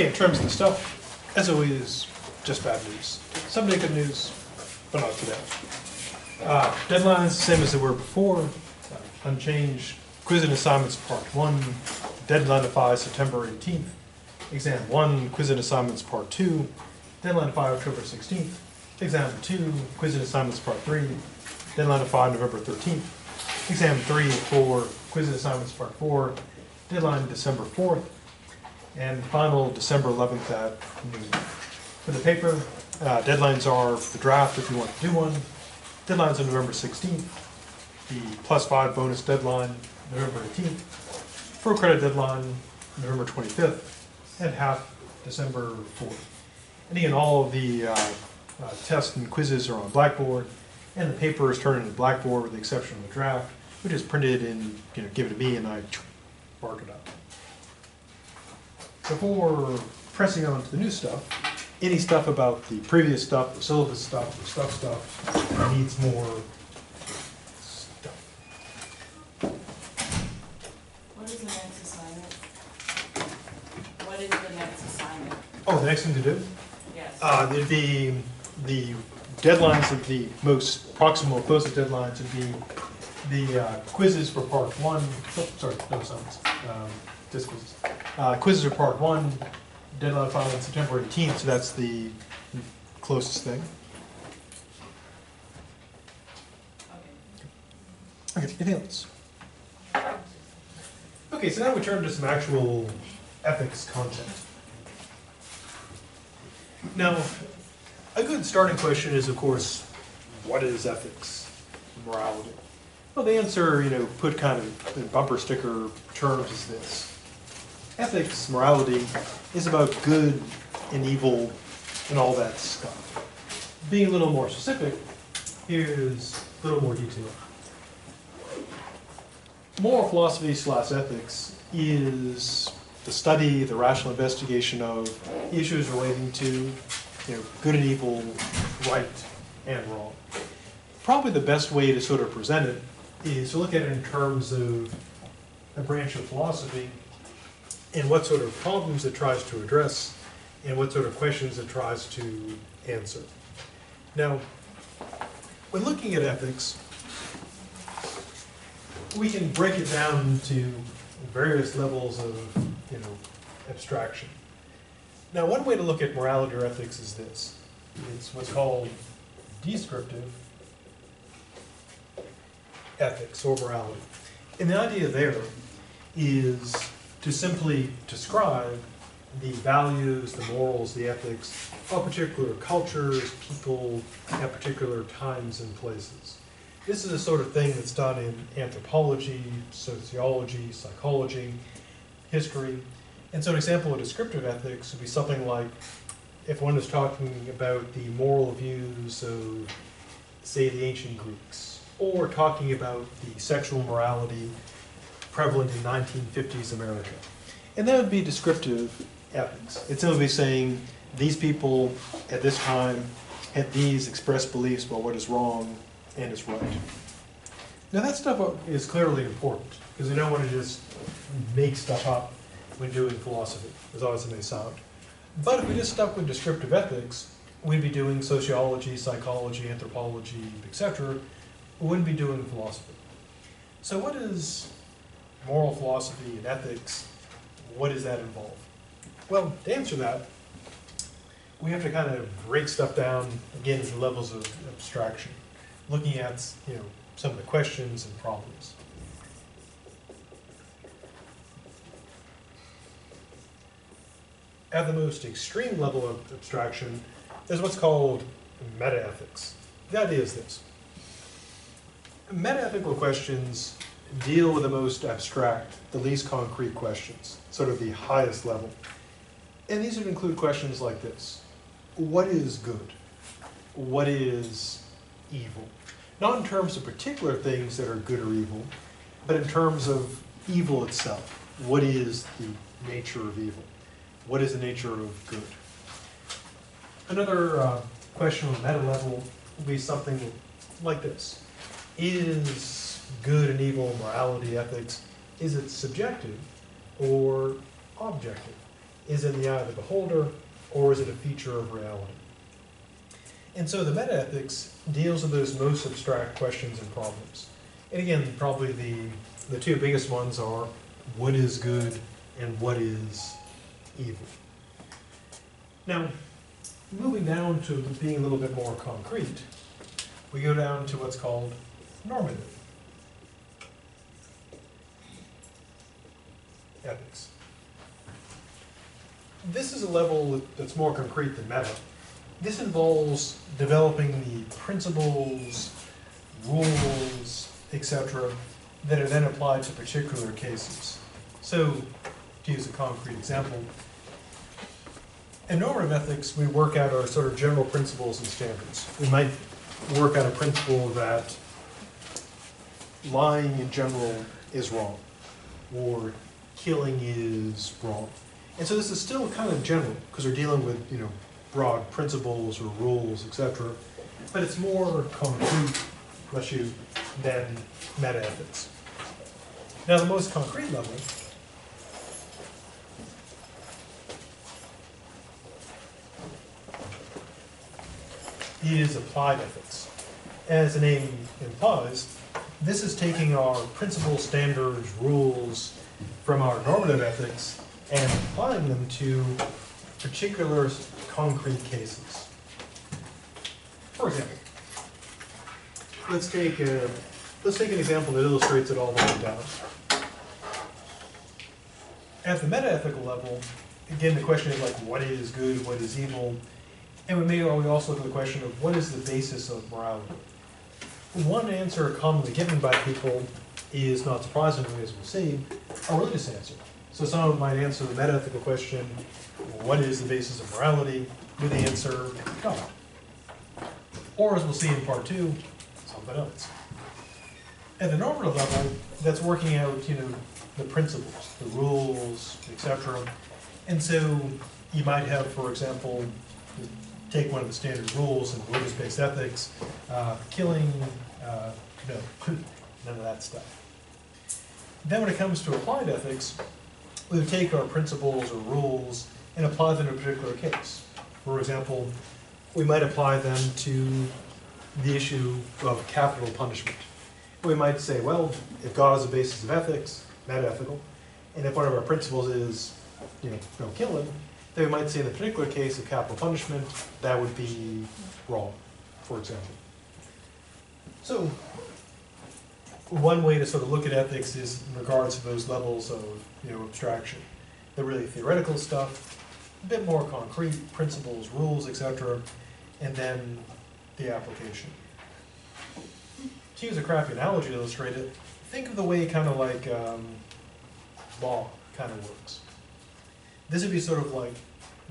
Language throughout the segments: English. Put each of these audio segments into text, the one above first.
Okay, in terms of the stuff, as always, just bad news. Someday good news, but not today. Uh, Deadlines, same as they were before, uh, unchanged. Quiz and assignments, part one, deadline of five, September 18th. Exam one, quiz and assignments, part two, deadline of five, October 16th. Exam two, quiz and assignments, part three, deadline of five, November 13th. Exam three, four, quiz and assignments, part four, deadline December 4th. And final December 11th at noon. For the paper, uh, deadlines are for the draft if you want to do one. Deadline's on November 16th. The plus five bonus deadline, November 18th. Full credit deadline, November 25th. And half, December 4th. And again, all of the uh, uh, tests and quizzes are on Blackboard. And the paper is turned into Blackboard with the exception of the draft, which is printed and, you know, give it to me and I mark it up. Before pressing on to the new stuff, any stuff about the previous stuff, the syllabus stuff, the stuff stuff, needs more stuff. What is the next assignment? What is the next assignment? Oh, the next thing to do? Yes. Uh, there'd be the deadlines of the most proximal, closest deadlines would be the uh, quizzes for part one, oh, sorry, no assignments, um, just quizzes. Uh, quizzes are part one, deadline filed on September eighteenth, so that's the closest thing. Okay. Okay, anything else? Okay, so now we turn to some actual ethics content. Now, a good starting question is, of course, what is ethics, morality? Well, the answer, you know, put kind of in bumper sticker terms is this. Ethics, morality, is about good and evil and all that stuff. Being a little more specific, here's a little more detail. Moral philosophy slash ethics is the study, the rational investigation of issues relating to, you know, good and evil, right and wrong. Probably the best way to sort of present it is to look at it in terms of a branch of philosophy and what sort of problems it tries to address and what sort of questions it tries to answer. Now, when looking at ethics, we can break it down to various levels of, you know, abstraction. Now, one way to look at morality or ethics is this. It's what's called descriptive ethics or morality. And the idea there is to simply describe the values, the morals, the ethics of particular cultures, people, at particular times and places. This is the sort of thing that's done in anthropology, sociology, psychology, history. And so an example of descriptive ethics would be something like if one is talking about the moral views of, say, the ancient Greeks, or talking about the sexual morality prevalent in 1950s America. And that would be descriptive ethics. It's simply saying these people at this time had these expressed beliefs about what is wrong and is right. Now that stuff is clearly important because we don't want to just make stuff up when doing philosophy, as odd as it may sound. But if we just stuck with descriptive ethics, we'd be doing sociology, psychology, anthropology, etc. We wouldn't be doing philosophy. So what is moral philosophy and ethics? What does that involve? Well, to answer that, we have to kind of break stuff down again into levels of abstraction, looking at you know some of the questions and problems. At the most extreme level of abstraction is what's called metaethics. The idea is this. Metaethical questions deal with the most abstract, the least concrete questions, sort of the highest level. And these would include questions like this. What is good? What is evil? Not in terms of particular things that are good or evil, but in terms of evil itself. What is the nature of evil? What is the nature of good? Another uh, question on the meta level would be something like this. Is good and evil, morality, ethics, is it subjective or objective? is it in the eye of the beholder, or is it a feature of reality? And so the metaethics deals with those most abstract questions and problems. And again, probably the, the two biggest ones are what is good and what is evil. Now, moving down to being a little bit more concrete, we go down to what's called normative ethics. This is a level that's more concrete than meta. This involves developing the principles, rules, etc., that are then applied to particular cases. So, to use a concrete example, in normative ethics, we work out our sort of general principles and standards. We might work out a principle that lying in general is wrong, or killing is wrong. And so this is still kind of general, because we're dealing with, you know, broad principles or rules, etc. But it's more concrete, bless you, than meta-ethics. Now, the most concrete level is applied ethics. As the name implies, this is taking our principles, standards, rules from our normative ethics and applying them to particular concrete cases. For example, let's take a, let's take an example that illustrates it all the way down. At the meta-ethical level, again, the question is like, what is good, what is evil? And we may we also look at the question of what is the basis of morality? One answer commonly given by people is, not surprisingly, as we'll see, a religious answer. So someone might answer the meta-ethical question, what is the basis of morality, with the answer, God. Or as we'll see in part two, something else. At the normative level, that's working out, you know, the principles, the rules, etc. And so you might have, for example, take one of the standard rules in religious-based ethics, uh, killing, uh, no, none of that stuff. Then when it comes to applied ethics, we would take our principles or rules and apply them to a particular case. For example, we might apply them to the issue of capital punishment. We might say, well, if God is the basis of ethics, that ethical, and if one of our principles is, you know, don't kill him, then we might say in the particular case of capital punishment, that would be wrong, for example. So, one way to sort of look at ethics is in regards to those levels of, you know, abstraction. The really theoretical stuff, a bit more concrete, principles, rules, etc., and then the application. To use a crappy analogy to illustrate it, think of the way kind of like um, law kind of works. This would be sort of like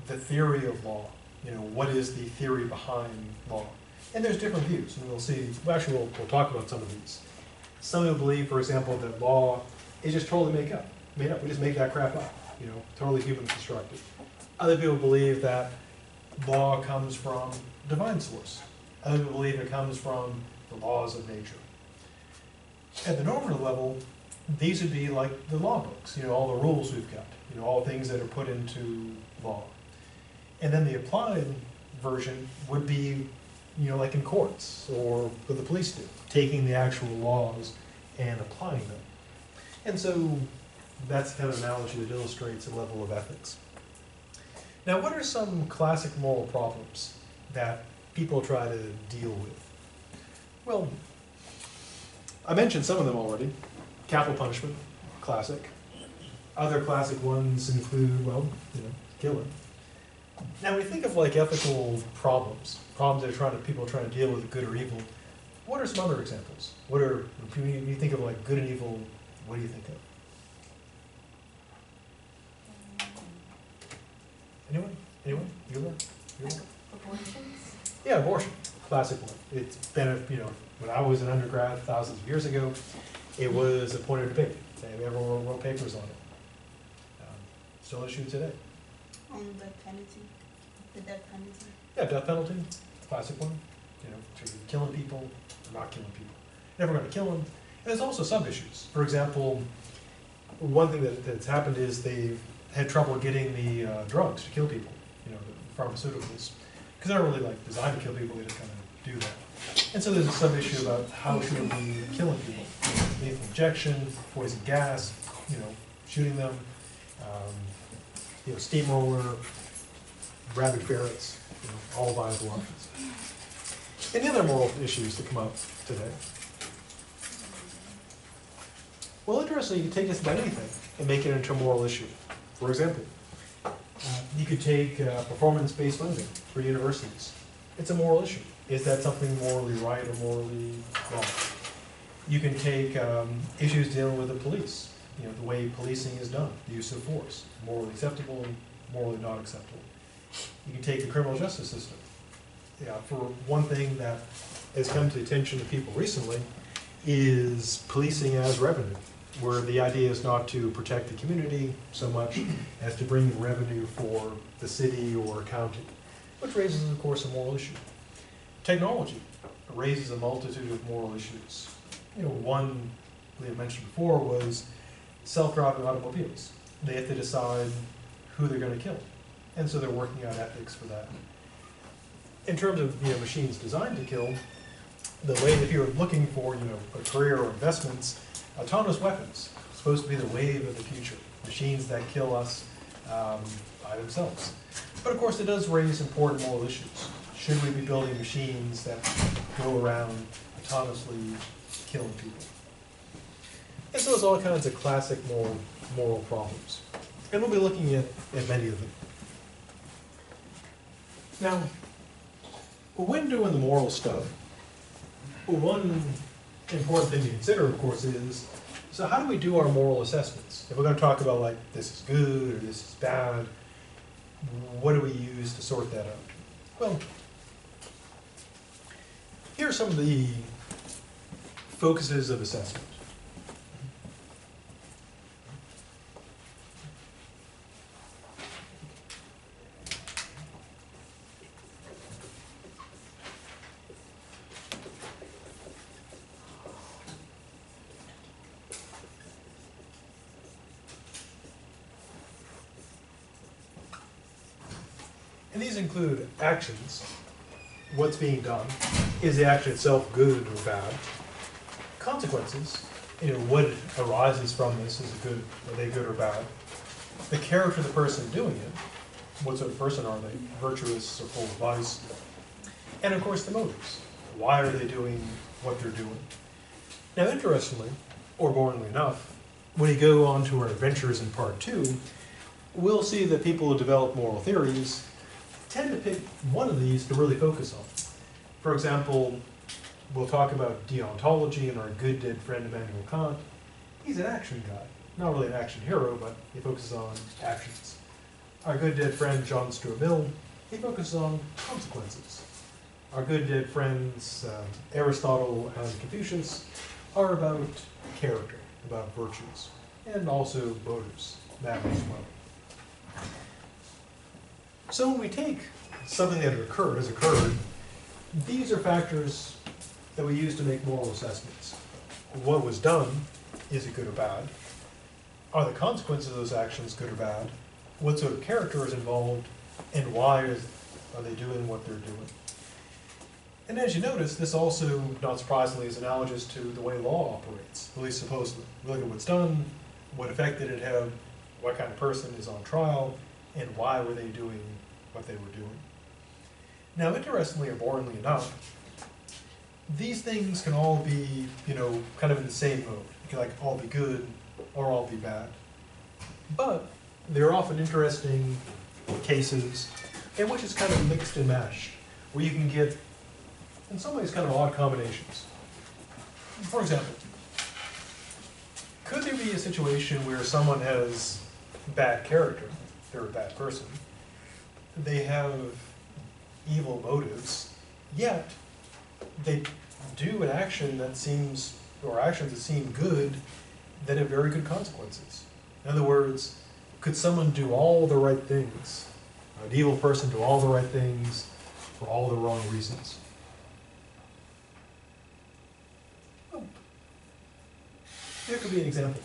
the theory of law. You know, what is the theory behind law? And there's different views, and we'll see, actually, we'll, we'll talk about some of these. Some will believe, for example, that law is just totally make up, made up. We just make that crap up, you know, totally human constructed. Other people believe that law comes from divine source. Other people believe it comes from the laws of nature. At the normative level, these would be like the law books, you know, all the rules we've got, you know, all things that are put into law. And then the applied version would be, you know, like in courts or what the police do, taking the actual laws and applying them. And so that's kind of an analogy that illustrates a level of ethics. Now, what are some classic moral problems that people try to deal with? Well, I mentioned some of them already. Capital punishment, classic. Other classic ones include, well, you know, killing. Now, when we think of like ethical problems, problems that are trying to, people are trying to deal with, good or evil, what are some other examples? What are, when you you think of like good and evil, what do you think of? Anyone? Anyone? Bueller? Bueller? Abortions? Yeah, abortion, classic one. It's been, a you know, when I was an undergrad thousands of years ago, it was a point of debate. Everyone wrote papers on it. Um, Still issued today. On the penalty, the death penalty. Yeah, death penalty, classic one. You know, to killing people or not killing people. Never gonna kill them. And there's also some issues. For example, one thing that, that's happened is they've had trouble getting the uh, drugs to kill people, you know, the pharmaceuticals. Because they're really like designed to kill people, they just kind of do that. And so there's some issue about how should we be killing people? Lethal injection, poison gas, you know, shooting them, um, you know, steamroller, rabid ferrets, you know, all viable options. Any other moral issues that come up today? Well, interestingly, you can take just about anything and make it into a moral issue. For example, uh, you could take uh, performance-based lending for universities. It's a moral issue. Is that something morally right or morally wrong? You can take um, issues dealing with the police, you know, the way policing is done, the use of force, morally acceptable and morally not acceptable. You can take the criminal justice system. Yeah, for one thing that has come to the attention of people recently is policing as revenue, where the idea is not to protect the community so much as to bring in revenue for the city or county, which raises, of course, a moral issue. Technology raises a multitude of moral issues. You know, one we had mentioned before was self-driving automobiles. They have to decide who they're gonna kill, and so they're working out ethics for that. In terms of, you know, machines designed to kill, the way, if you're looking for, you know, a career or investments, autonomous weapons, supposed to be the wave of the future, machines that kill us um, by themselves. But of course, it does raise important moral issues. Should we be building machines that go around autonomously killing people? And so there's all kinds of classic moral, moral problems. And we'll be looking at, at many of them. Now, when doing the moral stuff, one important thing to consider, of course, is, so how do we do our moral assessments? If we're gonna talk about like, this is good or this is bad, what do we use to sort that out? Well, here are some of the focuses of assessment. And these include actions, what's being done, is the action itself good or bad? Consequences, you know, what arises from this, is good, are they good or bad? The character of the person doing it, what sort of person are they, virtuous or full of vice? And of course, the motives, why are they doing what they're doing? Now, interestingly, or boringly enough, when you go on to our adventures in part two, we'll see that people develop moral theories tend to pick one of these to really focus on. For example, we'll talk about deontology and our good dead friend Immanuel Kant. He's an action guy, not really an action hero, but he focuses on actions. Our good dead friend John Stuart Mill, he focuses on consequences. Our good dead friends um, Aristotle and Confucius are about character, about virtues, and also motives matter as well. So when we take something that occurred, has occurred, these are factors that we use to make moral assessments. What was done, is it good or bad? Are the consequences of those actions good or bad? What sort of character is involved, and why is, are they doing what they're doing? And as you notice, this also, not surprisingly, is analogous to the way law operates, at least supposedly. We look at what's done, what effect did it have, what kind of person is on trial, and why were they doing what they were doing. Now, interestingly or boringly enough, these things can all be, you know, kind of in the same mode. It can like all be good or all be bad. But they're often interesting cases in which it's kind of mixed and mashed, where you can get, in some ways, kind of odd combinations. For example, could there be a situation where someone has bad character, they're a bad person, they have evil motives, yet they do an action that seems, or actions that seem good, that have very good consequences. In other words, could someone do all the right things, an evil person do all the right things for all the wrong reasons? Here could be an example.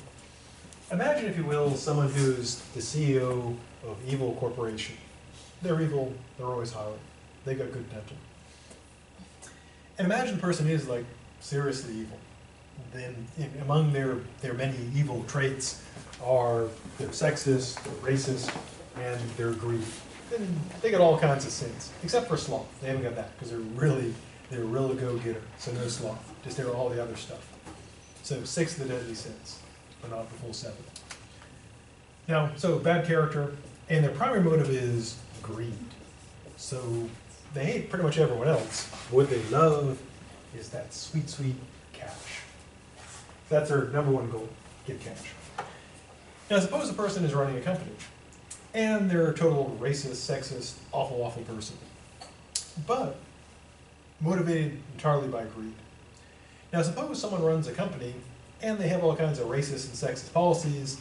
imagine, if you will, someone who's the CEO of evil corporation. They're evil, they're always hiring, they got good intention. And imagine the person is like seriously evil. Then in, among their, their many evil traits are they're sexist, they're racist, and they're greedy. And they got all kinds of sins, except for sloth. They haven't got that because they're really they're a real go-getter. So no sloth, just they're all the other stuff. So six of the deadly sins, but not the full seven. Now, so bad character, and their primary motive is greed. So they hate pretty much everyone else. What they love is that sweet, sweet cash. That's their number one goal, get cash. Now, suppose the person is running a company, and they're a total racist, sexist, awful, awful person. But motivated entirely by greed. Now, suppose someone runs a company and they have all kinds of racist and sexist policies,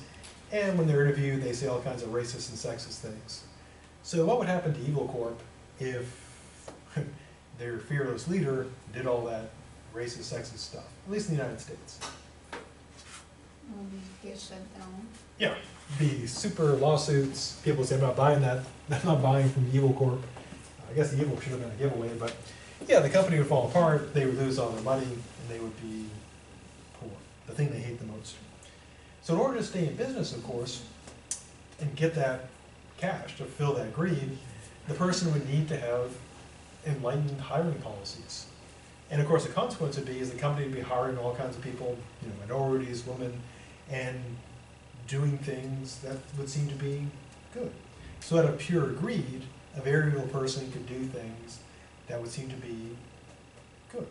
and when they're interviewed, they say all kinds of racist and sexist things. So, what would happen to Evil Corp if their fearless leader did all that racist, sexist stuff? At least in the United States. Um, get shut down. Yeah. The super lawsuits, people say, I'm not buying that, I'm not buying from Evil Corp. I guess the Evil Corp should have been a giveaway, but yeah, the company would fall apart, they would lose all their money, and they would be poor, the thing they hate the most. So in order to stay in business, of course, and get that cash to fill that greed, the person would need to have enlightened hiring policies. And of course, the consequence would be is the company would be hiring all kinds of people, you know, minorities, women, and doing things that would seem to be good. So out of pure greed, a very real person could do things that would seem to be good.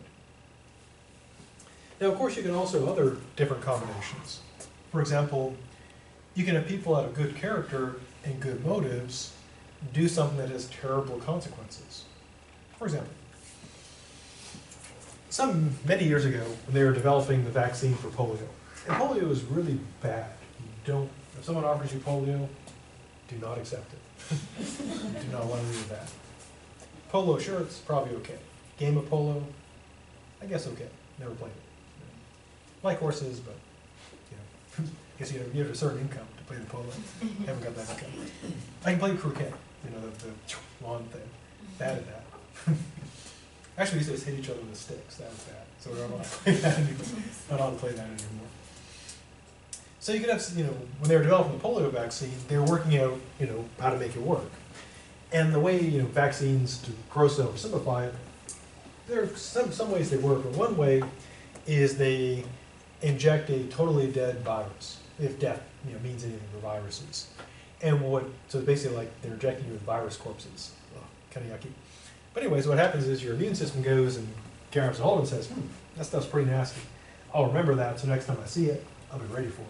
Now, of course, you can also have other different combinations. For example, you can have people out of good character and good motives do something that has terrible consequences. For example, some many years ago, when they were developing the vaccine for polio, and polio is really bad. You don't, if someone offers you polio, do not accept it. Do not want to do that. Polo shirts, probably okay. Game of polo, I guess okay. Never played it. Like horses, but, guess you have, you have a certain income to play the polo. Haven't got that income. I can play croquet, you know, the, the lawn thing. Bad at that. Actually, we used to just hit each other with sticks. That was bad. So we're not allowed to play that anymore. Not allowed to play that anymore. So you could have, you know, when they were developing the polio vaccine, they were working out, you know, how to make it work. And the way, you know, vaccines, to gross oversimplify it, there are some, some ways they work, but one way is they inject a totally dead virus, if death, you know, means anything for viruses. And what, so basically like they're injecting you with virus corpses, kind of yucky. But anyways, what happens is your immune system goes and grabs a hold and says, hmm, that stuff's pretty nasty. I'll remember that, so next time I see it, I'll be ready for it.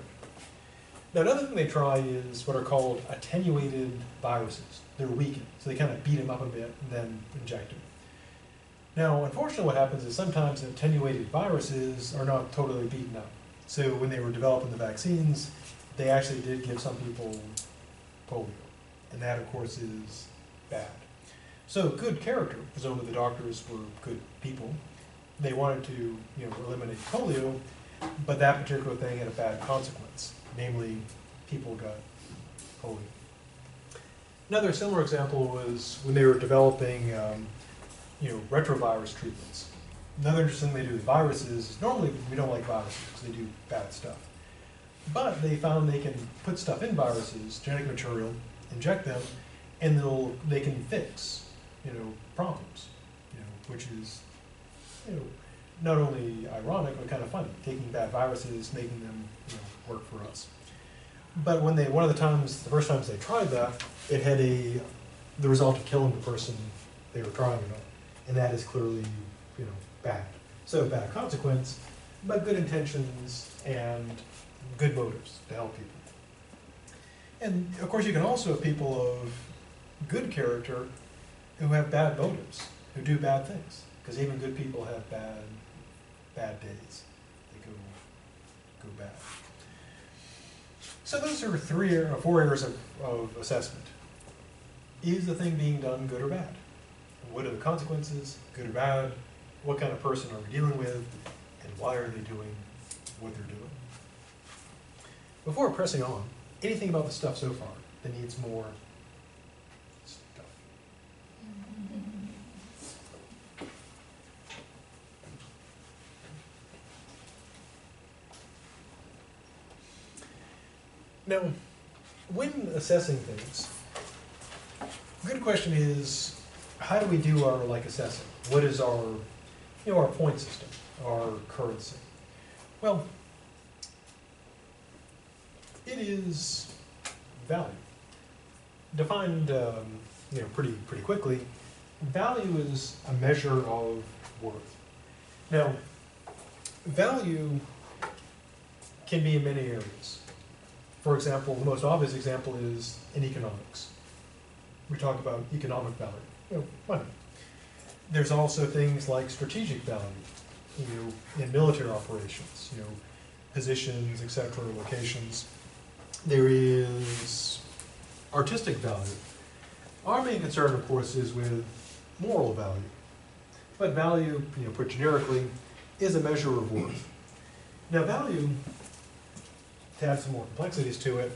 Now, another thing they try is what are called attenuated viruses. They're weakened, so they kind of beat them up a bit and then inject them. Now, unfortunately, what happens is sometimes attenuated viruses are not totally beaten up. So when they were developing the vaccines, they actually did give some people polio, and that, of course, is bad. So good character, presumably the doctors were good people. They wanted to, you know, eliminate polio, but that particular thing had a bad consequence. Namely, people got polio. Another similar example was when they were developing, um, you know, retrovirus treatments. Another interesting thing they do with viruses is normally we don't like viruses because they do bad stuff. But they found they can put stuff in viruses, genetic material, inject them, and they'll they can fix, you know, problems, you know, which is, you know, not only ironic but kind of funny, taking bad viruses, making them, you know, work for us. But when they one of the times, the first times they tried that, it had a the result of killing the person they were trying it on, and that is clearly, you know, bad. So bad consequence, but good intentions and good motives to help people. And of course, you can also have people of good character who have bad motives, who do bad things, because even good people have bad, bad days. They go, go bad. So those are three or four areas of, of assessment. Is the thing being done good or bad? What are the consequences, good or bad? What kind of person are we dealing with? And why are they doing what they're doing? before pressing on, anything about the stuff so far that needs more stuff? Now, when assessing things, a good question is, how do we do our like assessing? What is our, you know, our point system, our currency? Well, it is value. Defined, um, you know, pretty, pretty quickly, value is a measure of worth. Now, value can be in many areas. For example, the most obvious example is in economics. We talk about economic value, you know, money. There's also things like strategic value, you know, in military operations, you know, positions, etc., locations. There is artistic value. Our main concern, of course, is with moral value. But value, you know, put generically, is a measure of worth. Now, value, to add some more complexities to it,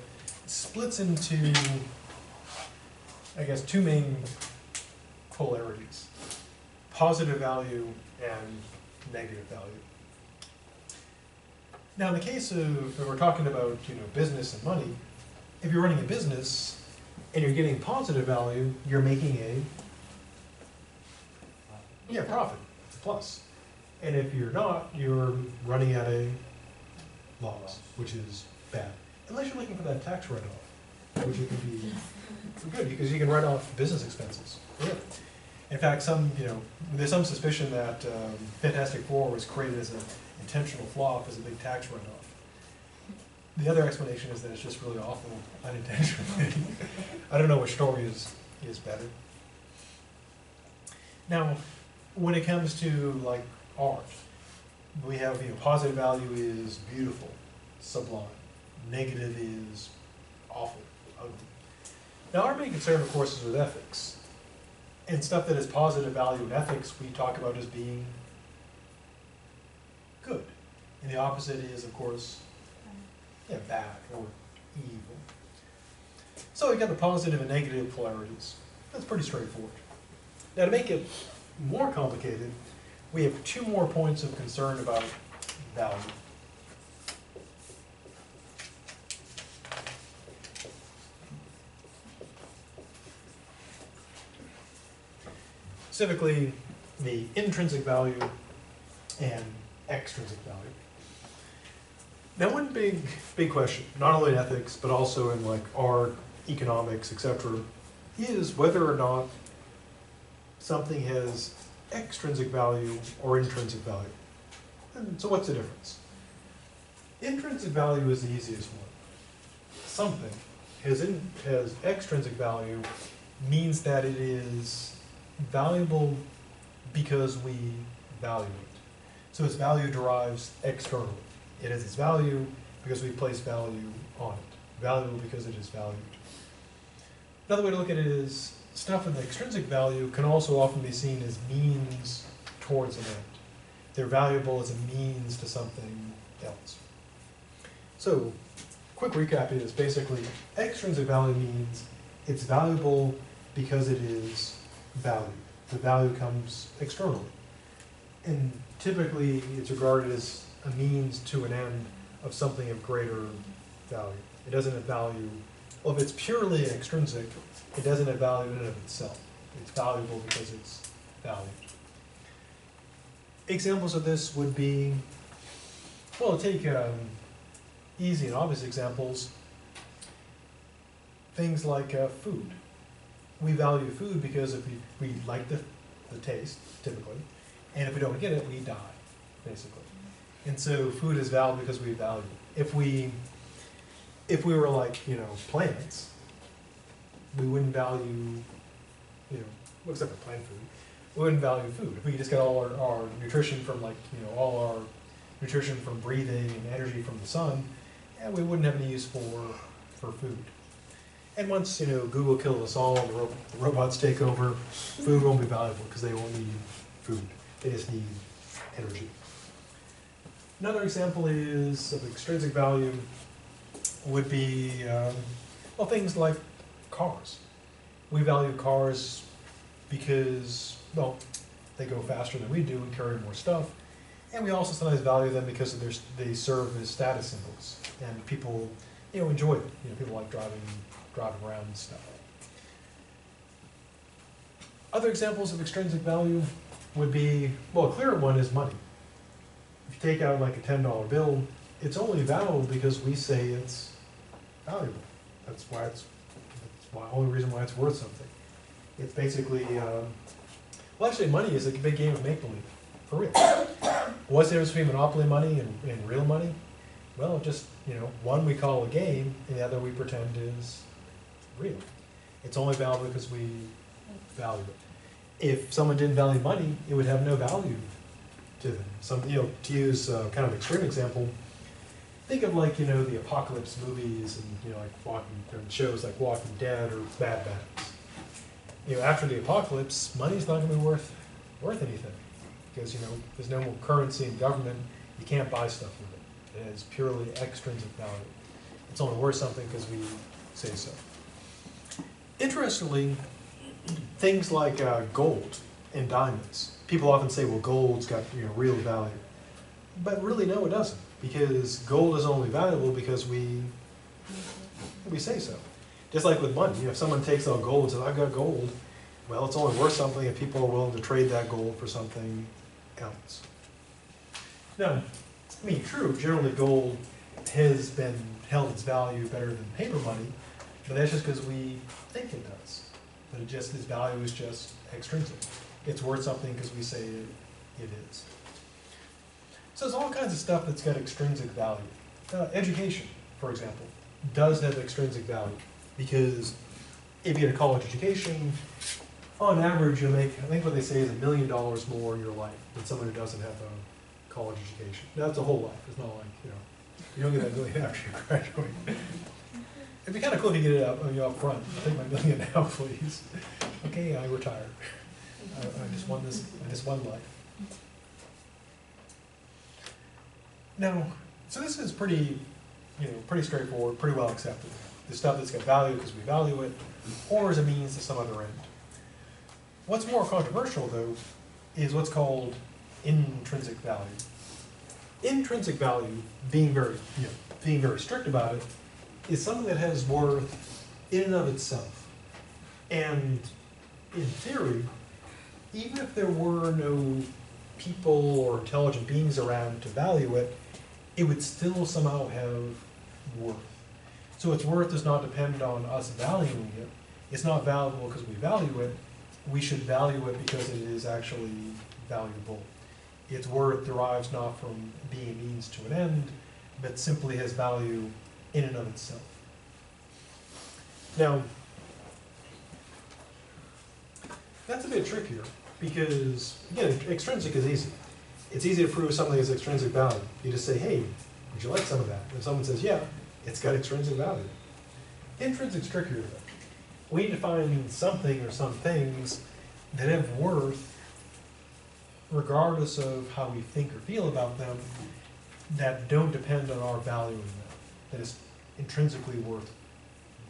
splits into, I guess, two main polarities. Positive value and negative value. Now, in the case of, when we're talking about, you know, business and money, if you're running a business and you're getting positive value, you're making a, yeah, profit, it's a plus. And if you're not, you're running at a loss, which is bad. Unless you're looking for that tax write-off, which it can be good, because you can write off business expenses. Yeah. In fact, some, you know, there's some suspicion that um, Fantastic Four was created as an intentional flop, as a big tax write-off. The other explanation is that it's just really awful unintentionally. I don't know which story is, is better. Now, when it comes to like art, we have, you know, positive value is beautiful, sublime. Negative is awful, ugly. Now, our main concern, of course, is with ethics. And stuff that is positive value in ethics, we talk about as being good. And the opposite is, of course, yeah, bad or evil. So we've got the positive and negative polarities. That's pretty straightforward. Now, to make it more complicated, we have two more points of concern about value. Specifically, the intrinsic value and extrinsic value. Now, one big, big question, not only in ethics, but also in like art, economics, etc., is whether or not something has extrinsic value or intrinsic value. And so what's the difference? Intrinsic value is the easiest one. Something has, in, has extrinsic value means that it is valuable because we value it. So its value derives externally. It has its value because we place value on it. Valuable because it is valued. Another way to look at it is stuff with extrinsic value can also often be seen as means towards an end. They're valuable as a means to something else. So, quick recap is basically extrinsic value means it's valuable because it is valued. The value comes externally. And typically, it's regarded as a means to an end of something of greater value. It doesn't have value, well, if it's purely extrinsic, it doesn't have value in and of itself. It's valuable because it's valued. Examples of this would be, well, take um, easy and obvious examples. Things like uh, food. We value food because if we, we like the, the taste, typically, and if we don't get it, we die, basically. And so food is valued because we value it. If we, if we were like, you know, plants, we wouldn't value, you know, except for plant food, we wouldn't value food. If we just get all our, our nutrition from like, you know, all our nutrition from breathing and energy from the sun, yeah, we wouldn't have any use for, for food. And once, you know, Google kills us all and the, ro- robots take over, food won't be valuable because they won't need food. They just need energy. Another example is of extrinsic value, would be, um, well, things like cars. We value cars because, well, they go faster than we do and carry more stuff. And we also sometimes value them because their, they serve as status symbols. And people, you know, enjoy it. You know, people like driving, driving around and stuff. Other examples of extrinsic value would be, well, a clear one is money. If you take out like a ten dollar bill, it's only valuable because we say it's valuable. That's why it's, why, only reason why it's worth something. It's basically, um, well, actually, money is a big game of make-believe, for real. What's the difference between monopoly money and, and real money? Well, just, you know, one we call a game, and the other we pretend is real. It's only valuable because we value it. If someone didn't value money, it would have no value to them. Some, you know, to use uh, kind of extreme example, think of like, you know, the apocalypse movies and, you know, like walking, or shows like Walking Dead or Mad Max. You know, after the apocalypse, money's not gonna be worth, worth anything. Because, you know, there's no more currency in government, you can't buy stuff with it. It is purely extrinsic value. It's only worth something because we say so. Interestingly, things like uh, gold and diamonds. People often say, well, gold's got you know, real value. But really, no, it doesn't. Because gold is only valuable because we, we say so. Just like with money, you know, if someone takes out gold and says, I've got gold, well, it's only worth something if people are willing to trade that gold for something else. Now, I mean, true, generally gold has been held its value better than paper money, but that's just because we think it does. But it just, its value is just extrinsic. It's worth something because we say it, it is. So there's all kinds of stuff that's got extrinsic value. Uh, education, for example, does have extrinsic value because if you get a college education, on average, you'll make, I think what they say is a million dollars more in your life than someone who doesn't have a college education. That's a whole life. It's not like, you know, you don't get that million after you graduate. Be kind of cool if you get it up, you know, up front. Take my million now, please. Okay, I retire. I, I just won this, I just won life. Now, so this is pretty, you know, pretty straightforward, pretty well accepted. The stuff that's got value because we value it, or as a means to some other end. What's more controversial, though, is what's called intrinsic value. Intrinsic value, being very, you know, being very strict about it, is something that has worth in and of itself. And in theory, even if there were no people or intelligent beings around to value it, it would still somehow have worth. So its worth does not depend on us valuing it. It's not valuable because we value it. We should value it because it is actually valuable. Its worth derives not from being a means to an end, but simply has value in and of itself. Now, that's a bit trickier because, again, extrinsic is easy. It's easy to prove something is extrinsic value. You just say, hey, would you like some of that? And if someone says, yeah, it's got extrinsic value. Intrinsic's trickier though. We need to find something or some things that have worth regardless of how we think or feel about them that don't depend on our valuing them, that is intrinsically worth,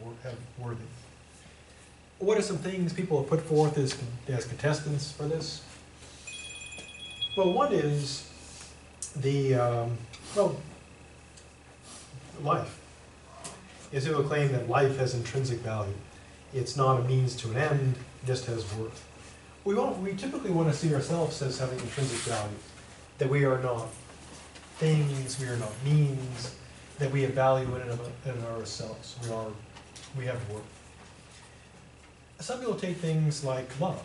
wor- have worthy. What are some things people have put forth as, as contestants for this? Well, one is the, um, well, life. Is it will claim that life has intrinsic value. It's not a means to an end, just has worth. We want, we typically want to see ourselves as having intrinsic value, that we are not things, we are not means, that we value in of, in ourselves. We are, we have worth. Some people take things like love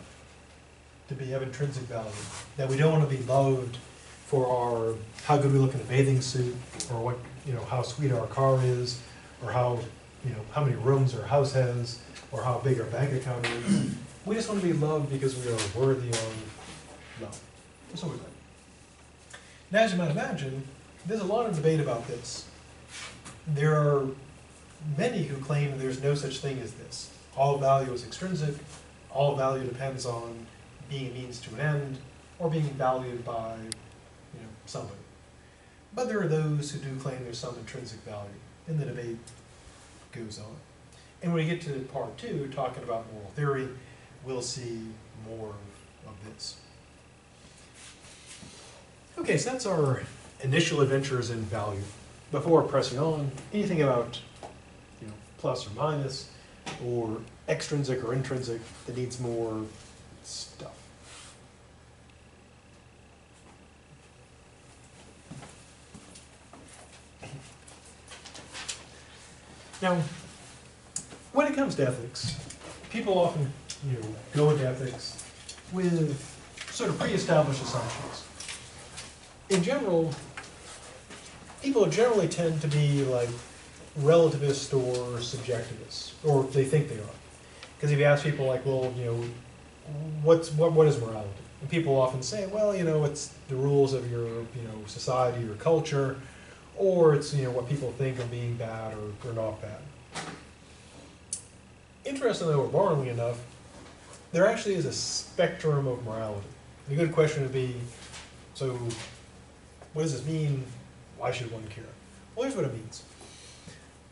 to be have intrinsic value, that we don't want to be loved for our how good we look in a bathing suit, or what you know how sweet our car is, or how you know how many rooms our house has, or how big our bank account is. We just want to be loved because we are worthy of love. That's what we like. Now, as you might imagine, there's a lot of debate about this. There are many who claim there's no such thing as this. All value is extrinsic, all value depends on being a means to an end, or being valued by, you know, somebody. But there are those who do claim there's some intrinsic value, and the debate goes on. And when we get to part two, talking about moral theory, we'll see more of, this. Okay, so that's our initial adventures in value. Before pressing on, anything about you know, plus or minus, or extrinsic or intrinsic that needs more stuff. Now, when it comes to ethics, people often, you know, go into ethics with sort of pre-established assumptions. In general, people generally tend to be like relativist or subjectivist, or they think they are. Because if you ask people like, well, you know, what's what what is morality? And people often say, well, you know, it's the rules of your you know society or culture, or it's you know what people think of being bad or, or not bad. Interestingly or boringly enough, there actually is a spectrum of morality. The good question would be, so what does this mean? Why should one care? Well, here's what it means.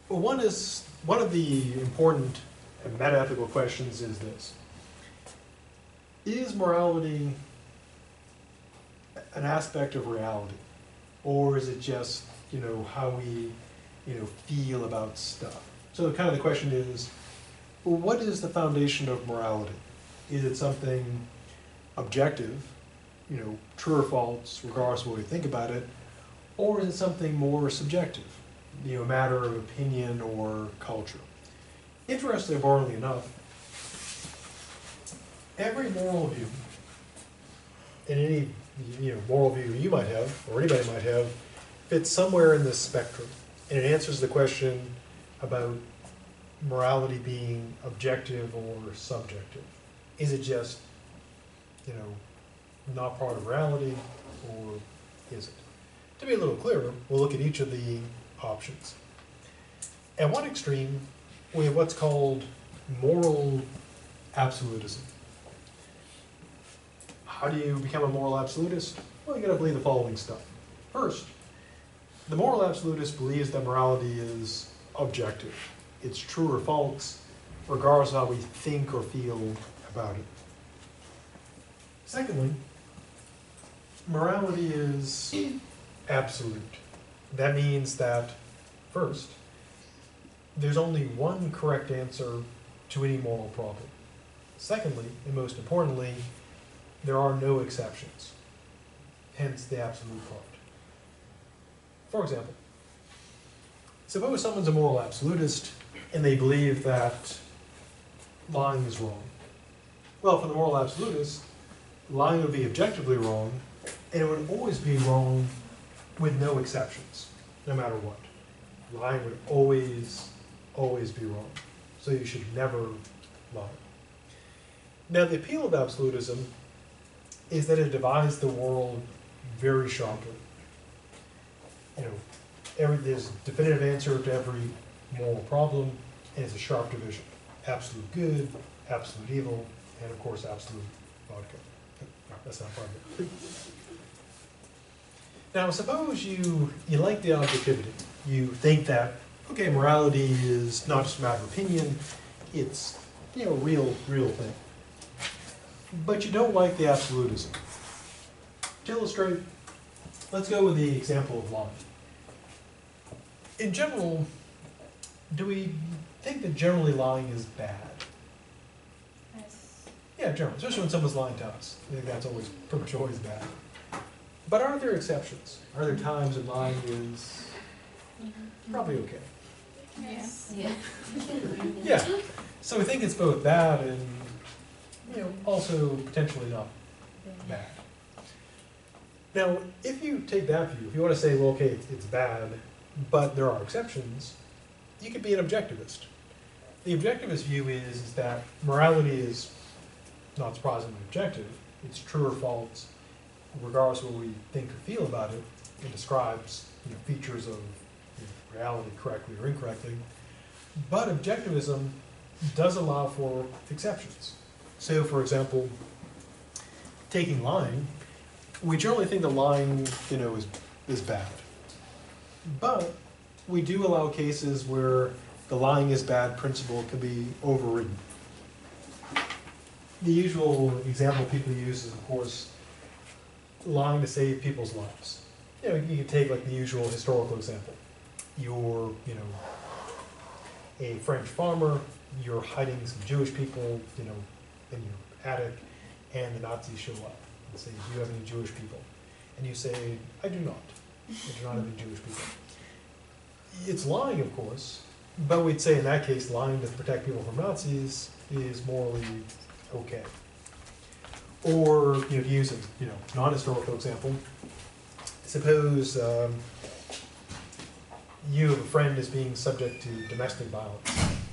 Well, one is one of the important meta-ethical questions is this: Is morality an aspect of reality, or is it just you know how we you know feel about stuff? So, kind of the question is, well, what is the foundation of morality? Is it something objective, you know, true or false, regardless of what we think about it, or is it something more subjective, you know, a matter of opinion or culture? Interestingly, boringly enough, every moral view, and any you know moral view you might have or anybody might have, fits somewhere in this spectrum, and it answers the question about morality being objective or subjective. Is it just, you know, not part of reality, or is it? To be a little clearer, we'll look at each of the options. At one extreme, we have what's called moral absolutism. How do you become a moral absolutist? Well, you gotta believe the following stuff. First, the moral absolutist believes that morality is objective. It's true or false, regardless of how we think or feel about it. Secondly, morality is absolute. That means that, first, there's only one correct answer to any moral problem. Secondly, and most importantly, there are no exceptions. Hence the absolute part. For example, suppose someone's a moral absolutist and they believe that lying is wrong. Well, for the moral absolutist, lying would be objectively wrong, and it would always be wrong with no exceptions, no matter what. Lying would always, always be wrong. So you should never lie. Now, the appeal of absolutism is that it divides the world very sharply. You know, every, there's a definitive answer to every moral problem, and it's a sharp division. Absolute good, absolute evil, and of course, absolute vodka. That's not part of it. Now, suppose you, you like the objectivity. You think that, okay, morality is not just a matter of opinion, it's, you know, a real, real thing. But you don't like the absolutism. To illustrate, let's go with the example of lying. In general, do we think that generally lying is bad? Yes. Yeah, generally, especially when someone's lying to us. I think that's always, pretty much always bad. But are there exceptions? Are there times when lying is probably okay? Yes. Yeah. Yeah. So we think it's both bad and, you know, also potentially not bad. Now, if you take that view, if you want to say, well, okay, it's, it's bad, but there are exceptions, you could be an objectivist. The objectivist view is, is that morality is not surprisingly objective. It's true or false, regardless of what we think or feel about it. It describes you know, features of you know, reality correctly or incorrectly. But objectivism does allow for exceptions. So, for example, taking lying, we generally think that lying, you know, is, is bad. But we do allow cases where the lying is bad principle can be overridden. The usual example people use is, of course, lying to save people's lives. You know, you can take like the usual historical example. You're, you know, a French farmer, you're hiding some Jewish people, you know, in your attic, and the Nazis show up and say, do you have any Jewish people? And you say, I do not. I do not have any Jewish people. It's lying, of course, but we'd say in that case, lying to protect people from Nazis is morally okay. Or, you know, to use a, you know, non-historical example, suppose, um, you have a friend is being subject to domestic violence,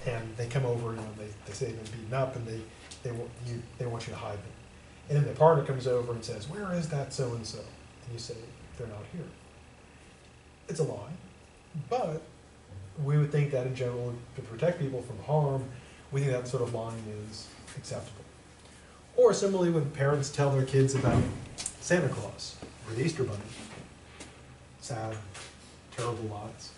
and they come over, you know, they, they say they've been beaten up, and they, they want you, they want you to hide them. And then the partner comes over and says, where is that so-and-so? And you say, they're not here. It's a lie, but we would think that in general, to protect people from harm, we think that sort of lying is acceptable. Or similarly, when parents tell their kids about Santa Claus or the Easter Bunny, sad, terrible lies.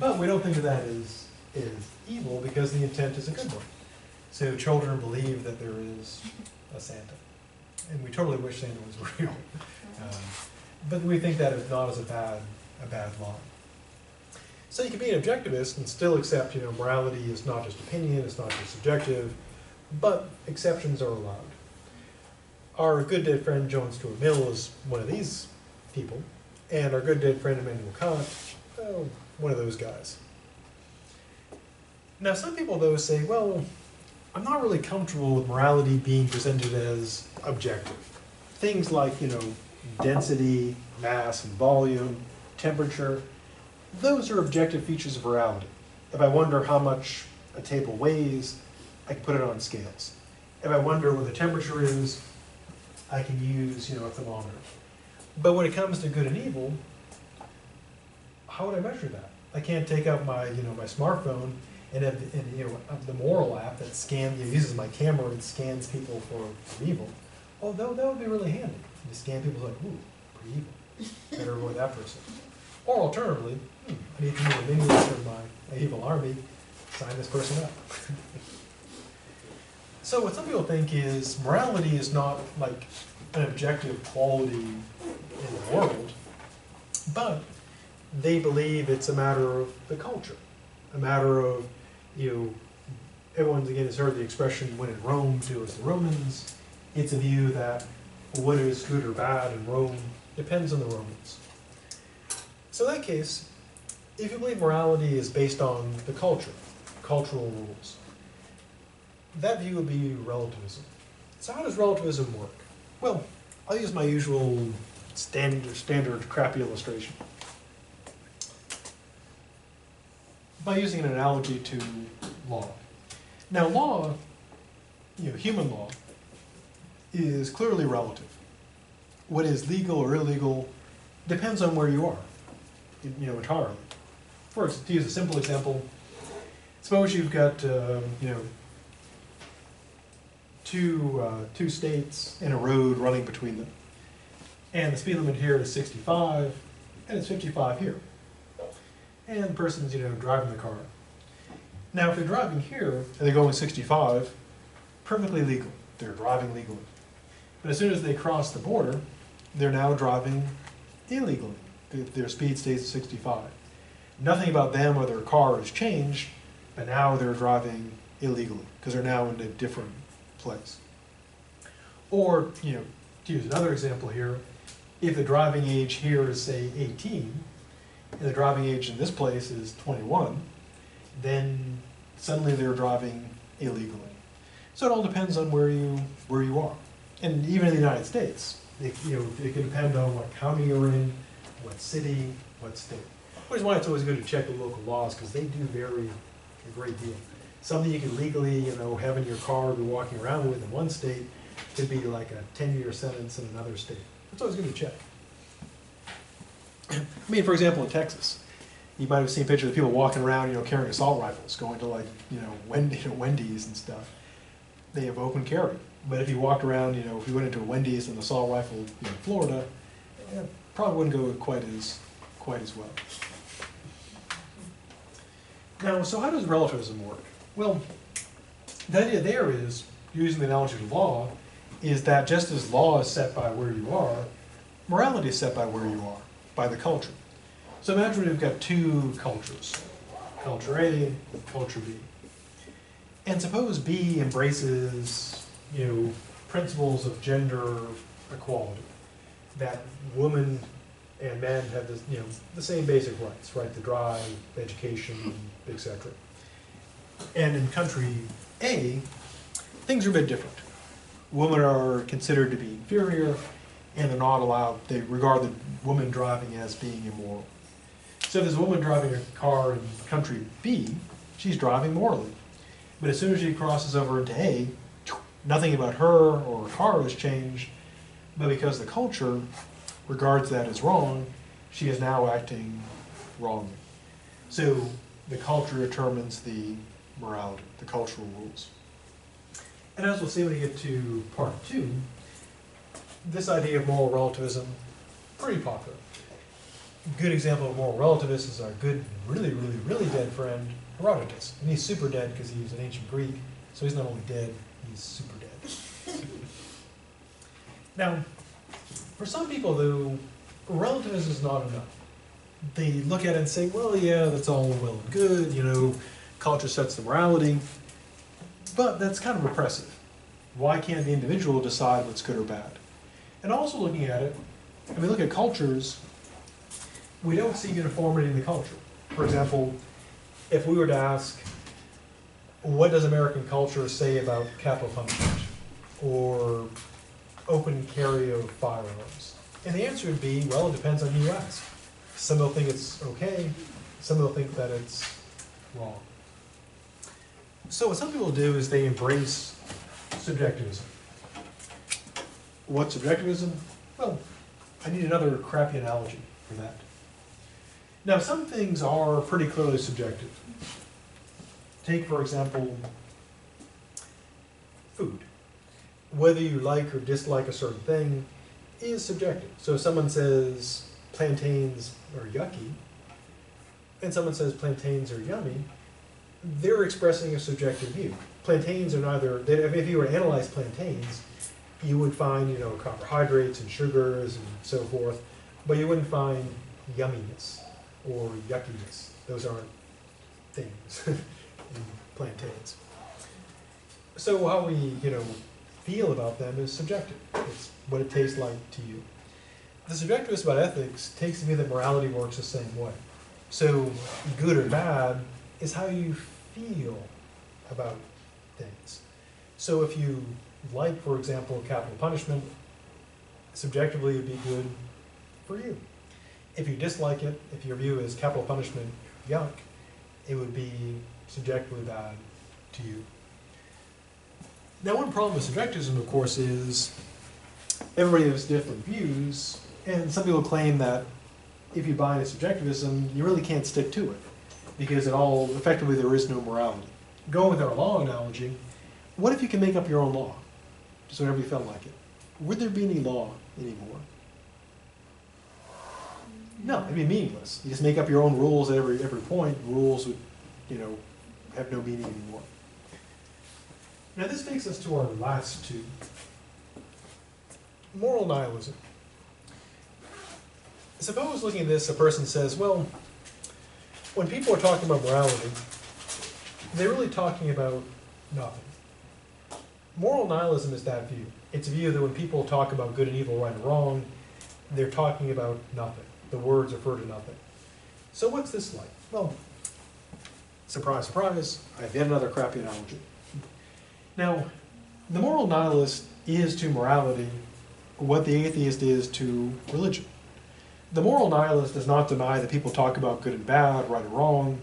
But we don't think of that as, as evil because the intent is a good one. So children believe that there is a Santa. And we totally wish Santa was real. Um, But we think that is not as a bad, a bad lie. So you can be an objectivist and still accept, you know, morality is not just opinion, it's not just subjective, but exceptions are allowed. Our good dead friend John Stuart Mill is one of these people, and our good dead friend Immanuel Kant, well, one of those guys. Now, some people though say, well, I'm not really comfortable with morality being presented as objective. Things like, you know, density, mass, and volume, temperature, those are objective features of reality. If I wonder how much a table weighs, I can put it on scales. If I wonder what the temperature is, I can use, you know, a thermometer. But when it comes to good and evil, how would I measure that? I can't take out my, you know, my smartphone and have, and, you know, the moral app that scans, you know, uses my camera and scans people for, for evil. Although that, that would be really handy. You scan people like, ooh, pretty evil. Better avoid that person. Or alternatively, hmm, I need to the minions of my my evil army, sign this person up. So what some people think is morality is not like an objective quality in the world, but they believe it's a matter of the culture, a matter of, you know, everyone's again has heard the expression, when in Rome, do as the Romans. It's a view that what is good or bad in Rome depends on the Romans. So in that case, if you believe morality is based on the culture, cultural rules, that view would be relativism. So how does relativism work? Well, I'll use my usual standard, standard crappy illustration. By using an analogy to law. Now law, you know, human law, is clearly relative. What is legal or illegal depends on where you are, you know, entirely. First, to use a simple example, suppose you've got, um, you know, two, uh, two states and a road running between them. And the speed limit here is sixty-five, and it's fifty-five here. And the person's, you know, driving the car. Now, if they're driving here, and they're going sixty-five, perfectly legal, they're driving legally. But as soon as they cross the border, they're now driving illegally. Their- speed stays at sixty-five. Nothing about them or their car has changed, but now they're driving illegally, because they're now in a different place. Or, you know, to use another example here, if the driving age here is, say, eighteen, and the driving age in this place is twenty-one, then suddenly they're driving illegally. So it all depends on where you, where you are. And even in the United States, it, you know, it can depend on what county you're in, what city, what state. Which is why it's always good to check the local laws, because they do vary a great deal. Something you can legally, you know, have in your car, be walking around with in one state, could be like a ten-year sentence in another state. It's always good to check. I mean, for example, in Texas, you might have seen pictures of people walking around, you know, carrying assault rifles, going to like, you know, Wendy, you know, Wendy's and stuff. They have open carry. But if you walked around, you know, if you went into a Wendy's and assault rifle in Florida, it probably wouldn't go quite as, quite as well. Now, so how does relativism work? Well, the idea there is, using the analogy of law, is that just as law is set by where you are, morality is set by where you are, by the culture. So imagine we've got two cultures, culture A, culture B. And suppose B embraces, you know, principles of gender equality, that women and men have the, you know, the same basic rights, right The drive, education, etc. And in country A, things are a bit different. Women are considered to be inferior, and they're not allowed, they regard the woman driving as being immoral. So if there's a woman driving a car in country B, she's driving morally. But as soon as she crosses over into A, nothing about her or her car has changed, but because the culture regards that as wrong, she is now acting wrongly. So the culture determines the morality, the cultural rules. And as we'll see when we get to part two, this idea of moral relativism, pretty popular. Good example of moral relativism is our good, really, really, really dead friend, Herodotus. And he's super dead because he was an ancient Greek, so he's not only dead, he's super dead. now, for some people, though, relativism is not enough. They look at it and say, well, yeah, that's all well and good, you know, culture sets the morality, but that's kind of repressive. Why can't the individual decide what's good or bad? And also looking at it, when we look at cultures, we don't see uniformity in the culture. For example, if we were to ask, what does American culture say about capital punishment? Or open carry of firearms? And the answer would be, well, it depends on who you ask. Some will think it's okay, some will think that it's wrong. So what some people do is they embrace subjectivism. What's subjectivism? Well, I need another crappy analogy for that. Now, some things are pretty clearly subjective. Take, for example, food. Whether you like or dislike a certain thing is subjective. So if someone says plantains are yucky, and someone says plantains are yummy, they're expressing a subjective view. Plantains are neither, they- if you were to analyze plantains, you would find, you know, carbohydrates and sugars and so forth, but you wouldn't find yumminess or yuckiness. Those aren't things in plantains. So how we, you know, feel about them is subjective. It's what it tastes like to you. The subjectivist about ethics takes the view that morality works the same way. So good or bad is how you feel about things. So if you like, for example, capital punishment, subjectively it'd be good for you. If you dislike it, if your view is capital punishment yuck, it would be subjectively bad to you. Now, one problem with subjectivism, of course, is everybody has different views, and some people claim that if you buy into subjectivism, you really can't stick to it, because it all, effectively, there is no morality. Going with our law analogy, what if you can make up your own law, just whenever you felt like it? Would there be any law anymore? No, it'd be meaningless. You just make up your own rules at every, every point, rules would, you know, have no meaning anymore. Now, this takes us to our last two. Moral nihilism. Suppose looking at this, a person says, well, when people are talking about morality, they're really talking about nothing. Moral nihilism is that view. It's a view that when people talk about good and evil, right and wrong, they're talking about nothing. The words refer to nothing. So what's this like? Well, surprise, surprise, I have yet another crappy analogy. Now, the moral nihilist is to morality what the atheist is to religion. The moral nihilist does not deny that people talk about good and bad, right and wrong.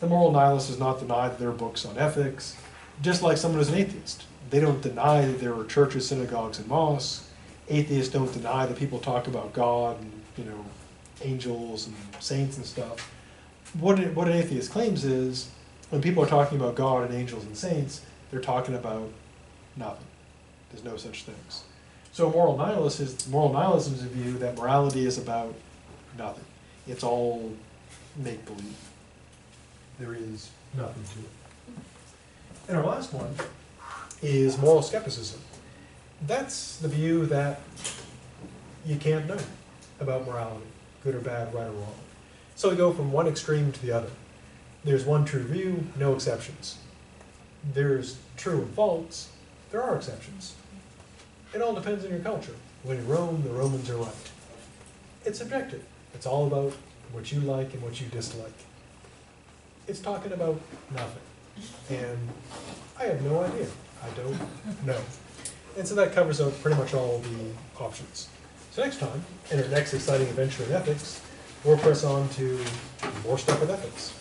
The moral nihilist does not deny that there are books on ethics, just like someone who's an atheist. They don't deny that there are churches, synagogues, and mosques. Atheists don't deny that people talk about God and, you know, angels and saints and stuff. What, it- what an atheist claims is, when people are talking about God and angels and saints, they're talking about nothing. There's no such things. So moral nihilist is moral nihilism is a view that morality is about nothing. It's all make believe. There is nothing to it. And our last one is moral skepticism. That's the view that you can't know about morality, good or bad, right or wrong. So we go from one extreme to the other. There's one true view, no exceptions. There's true and false, there are exceptions. It all depends on your culture. When in Rome, the Romans are right. It's subjective. It's all about what you like and what you dislike. It's talking about nothing. And I have no idea. I don't know. And so that covers up pretty much all the options. So next time, in our next exciting adventure in ethics, we'll press on to more stuff with ethics.